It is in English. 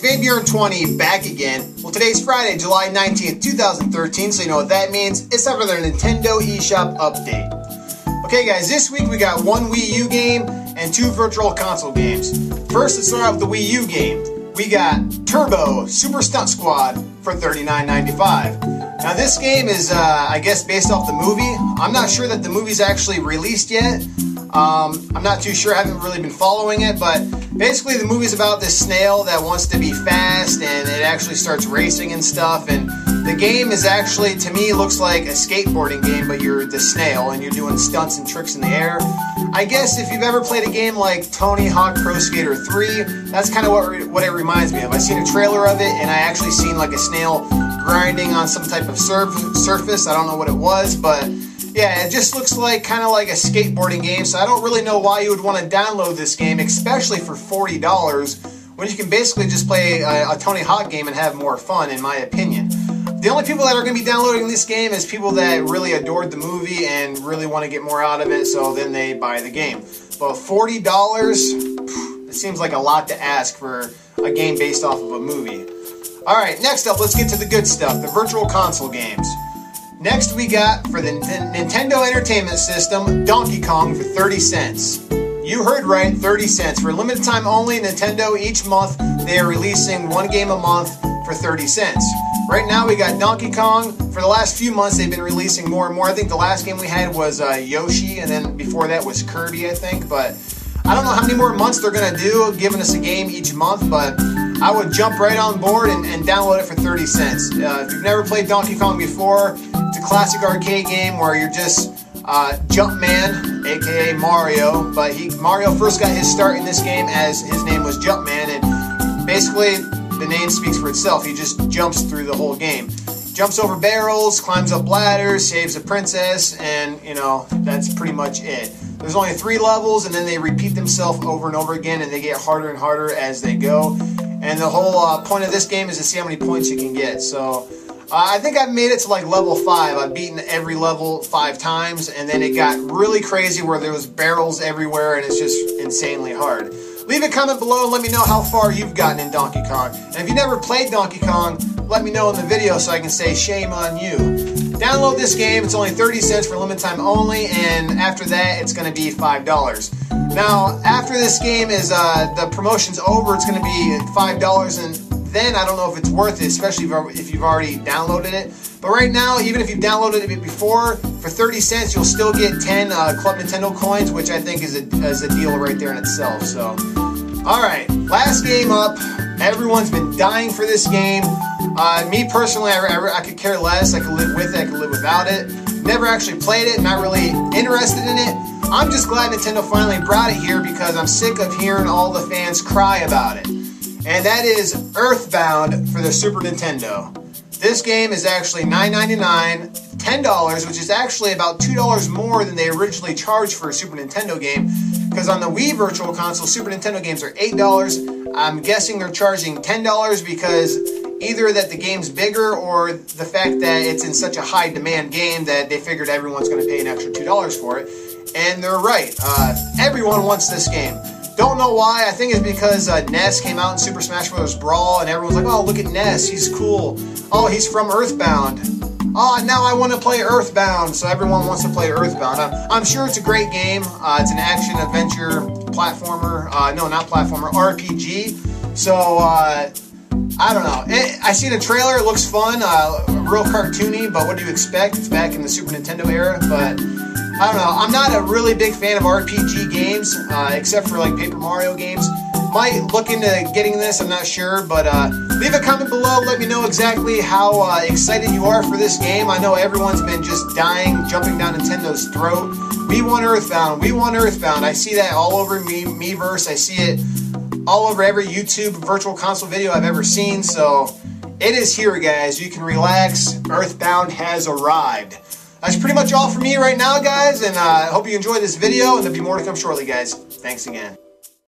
Turn 20 back again. Well, today's Friday, July 19th, 2013, so you know what that means. It's time for the Nintendo eShop update. Okay, guys, this week we got one Wii U game and two Virtual Console games. First, let's start off with the Wii U game. We got Turbo Super Stunt Squad for $39.95. Now, this game is, uh, I guess, based off the movie. I'm not sure that the movie's actually released yet. Um, I'm not too sure, I haven't really been following it, but basically the movie's about this snail that wants to be fast and it actually starts racing and stuff. And the game is actually, to me, looks like a skateboarding game, but you're the snail and you're doing stunts and tricks in the air. I guess if you've ever played a game like Tony Hawk Pro Skater 3, that's kind of what, what it reminds me of. I've seen a trailer of it and I actually seen like a snail grinding on some type of surf surface. I don't know what it was, but yeah, it just looks like kind of like a skateboarding game, so I don't really know why you would want to download this game, especially for $40, when you can basically just play a, a Tony Hawk game and have more fun, in my opinion. The only people that are going to be downloading this game is people that really adored the movie and really want to get more out of it, so then they buy the game. But $40, it seems like a lot to ask for a game based off of a movie. Alright, next up, let's get to the good stuff, the Virtual Console games. Next, we got for the Nintendo Entertainment System Donkey Kong for 30 cents. You heard right, 30 cents. For a limited time only, Nintendo each month they are releasing one game a month for 30 cents. Right now, we got Donkey Kong. For the last few months, they've been releasing more and more. I think the last game we had was uh, Yoshi, and then before that was Kirby, I think. But I don't know how many more months they're going to do, giving us a game each month, but I would jump right on board and, and download it for 30 cents. Uh, if you've never played Donkey Kong before, it's a classic arcade game where you're just uh, Jumpman, aka Mario. But he Mario first got his start in this game as his name was Jumpman, and basically the name speaks for itself. He just jumps through the whole game. Jumps over barrels, climbs up ladders, saves a princess, and you know, that's pretty much it. There's only three levels, and then they repeat themselves over and over again, and they get harder and harder as they go. And the whole uh, point of this game is to see how many points you can get. So uh, I think I've made it to like level 5. I've beaten every level five times, and then it got really crazy where there was barrels everywhere, and it's just insanely hard. Leave a comment below and let me know how far you've gotten in Donkey Kong. And if you never played Donkey Kong, let me know in the video so I can say shame on you. Download this game, it's only 30 cents for limited time only, and after that it's going to be $5. Now, after this game is, uh, the promotion's over, it's going to be $5 and then I don't know if it's worth it, especially if you've already downloaded it. But right now, even if you've downloaded it before, for 30 cents, you'll still get 10 uh, Club Nintendo coins, which I think is a, is a deal right there in itself. So, all right, last game up. Everyone's been dying for this game. Uh, me personally, I, I, I, could care less. I could live with it. I could live without it. Never actually played it. Not really interested in it. I'm just glad Nintendo finally brought it here because I'm sick of hearing all the fans cry about it and that is Earthbound for the Super Nintendo. This game is actually $9.99, $10, which is actually about $2 more than they originally charged for a Super Nintendo game. Because on the Wii Virtual Console, Super Nintendo games are $8. I'm guessing they're charging $10 because either that the game's bigger or the fact that it's in such a high demand game that they figured everyone's going to pay an extra $2 for it. And they're right. Uh, everyone wants this game. Don't know why. I think it's because uh, Ness came out in Super Smash Bros. Brawl, and everyone's like, "Oh, look at Ness. He's cool. Oh, he's from Earthbound. Oh, now I want to play Earthbound." So everyone wants to play Earthbound. I'm, I'm sure it's a great game. Uh, it's an action adventure platformer. Uh, no, not platformer. RPG. So uh, I don't know. It, I see the trailer. It looks fun. Uh, real cartoony, but what do you expect? It's back in the Super Nintendo era, but. I don't know. I'm not a really big fan of RPG games, uh, except for like Paper Mario games. Might look into getting this, I'm not sure, but uh, leave a comment below. Let me know exactly how uh, excited you are for this game. I know everyone's been just dying, jumping down Nintendo's throat. We want Earthbound. We want Earthbound. I see that all over me, Miiverse. I see it all over every YouTube virtual console video I've ever seen. So it is here, guys. You can relax. Earthbound has arrived. That's pretty much all for me right now, guys, and uh, I uh, hope you enjoyed this video, and there'll be more to come shortly, guys. Thanks again.